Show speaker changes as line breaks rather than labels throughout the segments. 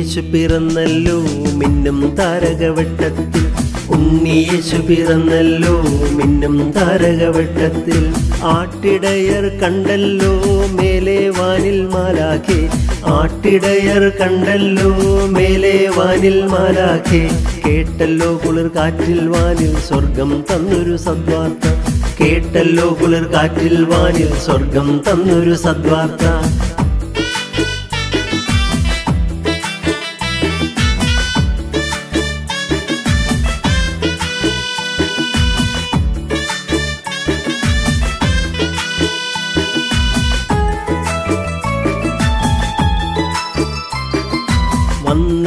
ഉണ്ണിയേശു പിറന്നല്ലോ മിന്നും താരകവട്ടത്തിൽ. ഉണ്ണിയേശു പിറന്നല്ലോ മിന്നും താരകവട്ടത്തിൽ. ആട്ടിടയർ കണ്ടല്ലോ മേലെ വാനിൽ മാലാഖെ. ആട്ടിടയർ കണ്ടല്ലോ മേലെ വാനിൽ മാലാഖെ. കേട്ടല്ലോ കുളിർ കാറ്റിൽ വാനിൽ സ്വർഗം തന്നൊരു സദ്വാർത്ത. കേട്ടല്ലോ കുളിർ കാറ്റിൽ വാനിൽ സ്വർഗം തന്നൊരു സദ്വാർത്ത.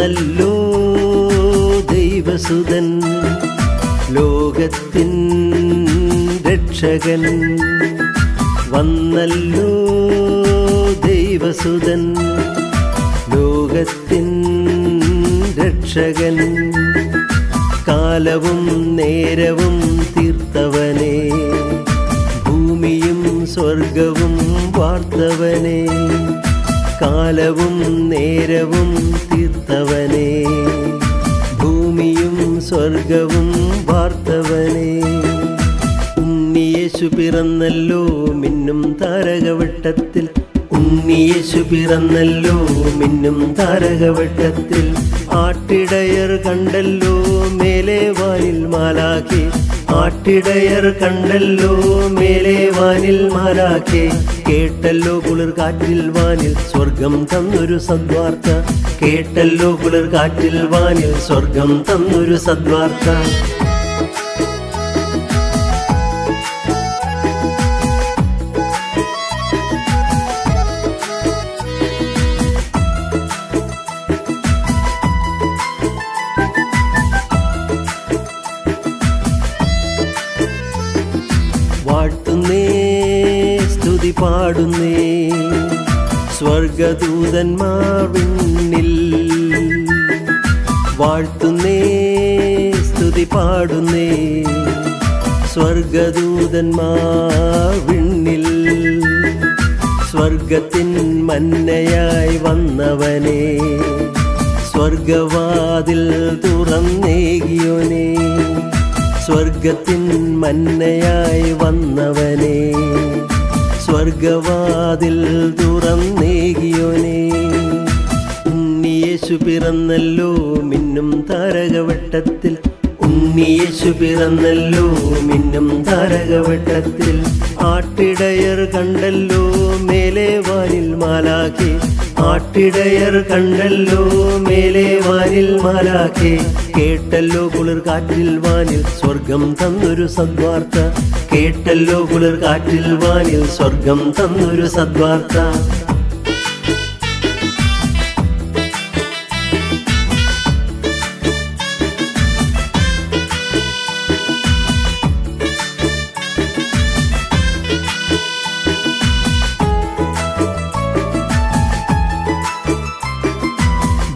വന്നല്ലോ ദൈവസുതൻ ലോകത്തിൻ രക്ഷകൻ. വന്നല്ലോ ദൈവസുതൻ ലോകത്തിൻ രക്ഷകൻ. കാലവും നേരവും തീർത്തവനെ ഭൂമിയും സ്വർഗവും വാർത്തവനെ. കാലവും നേരവും തീർത്തവനേ. ഭൂമിയും സ്വർഗവും വാർത്തവനെ. ഉണ്ണിയേശു പിറന്നല്ലോ മിന്നും താരകവട്ടത്തിൽ. ഉണ്ണിയേശു പിറന്നല്ലോ മിന്നും താരകവട്ടത്തിൽ. ആട്ടിടയർ കണ്ടല്ലോ മേലെ വായിൽ മാലാഖെ. ആട്ടിടയർ കണ്ടല്ലോ മേലെ വാനിൽ മാരാക്കെ കേട്ടല്ലോ കുളിർ കാറ്റിൽ വാനിൽ സ്വർഗം തന്നൊരു സദ്വാർത്ത. കേട്ടല്ലോ കുളിർ കാറ്റിൽ വാനിൽ സ്വർഗം തന്നൊരു സദ്വാർത്ത. സ്തുതി പാടുന്നേ. സ്വർഗദൂതന്മാർ വിണ്ണിൽ വാഴ്ത്തുന്നേ സ്തുതി പാടുന്നേ. സ്വർഗദൂതന്മാർ വിണ്ണിൽ സ്വർഗത്തിൻ മന്നയായി വന്നവനെ. സ്വർഗവാതിൽ തുറന്നേകിയോനെ. സ്വർഗത്തിൻ മന്നയായി വന്നവനെ. സ്വർഗവാതിൽ തുറന്നേകിയോനെ ഉണ്ണിയേശു പിറന്നല്ലോ മിന്നും താരകവട്ടത്തിൽ. ഉണ്ണിയേശു പിറന്നല്ലോ മിന്നും താരകവട്ടത്തിൽ. ആട്ടിടയർ കണ്ടല്ലോ മേലെ വാനിൽ മാലാക്കി ആട്ടിടയർ കണ്ടല്ലോ മേലെ വാനിൽ മാലാക്കി കേട്ടല്ലോ കുളിർ കാറ്റിൽ വാനിൽ സ്വർഗം തന്നൊരു സദ്വാർത്ത. കേട്ടല്ലോ കുളിർ കാറ്റിൽ വാനിൽ സ്വർഗം തന്നൊരു സദ്വാർത്ത.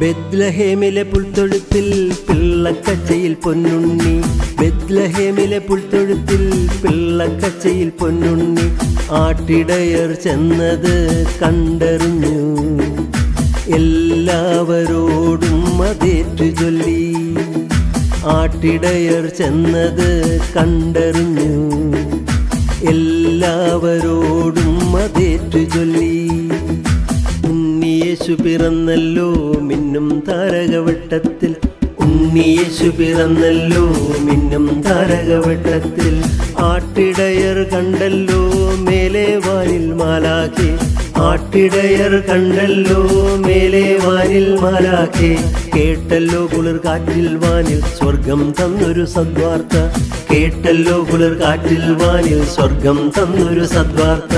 ബെദ്ലഹേമിലെ പുൽത്തൊഴുത്തിൽ പിള്ളക്കച്ചയിൽ പൊന്നുണ്ണി. ബെത്ലഹേമിലെ പുൽത്തൊഴുത്തിൽ പിള്ളക്കച്ചയിൽ പൊന്നുണ്ണി ആട്ടിടയർ ചെന്നത് കണ്ടറിഞ്ഞു. എല്ലാവരോടും അതേറ്റു ചൊല്ലി ആട്ടിടയർ ചെന്നത് കണ്ടറിഞ്ഞു. എല്ലാവരോടും അതേറ്റു ചൊല്ലി. ഉണ്ണിയേശു പിറന്നല്ലോ മിന്നും താരകവട്ടത്തിൽ ഉണ്ണിയേശു പിറന്നല്ലോ മിന്നും താരകവട്ടത്തിൽ ആട്ടിടയർ കണ്ടല്ലോ മേലെ വാനിൽ മാലാക്കി ആട്ടിടയർ കണ്ടല്ലോ മേലെ വാനിൽ മാലാക്കി കേട്ടല്ലോ കുളിർ കാറ്റിൽ വാനിൽ സ്വർഗം തന്നൊരു സദ്വാർത്ത. കേട്ടല്ലോ കുളിർ കാറ്റിൽ വാനിൽ സ്വർഗം തന്നൊരു സദ്വാർത്ത.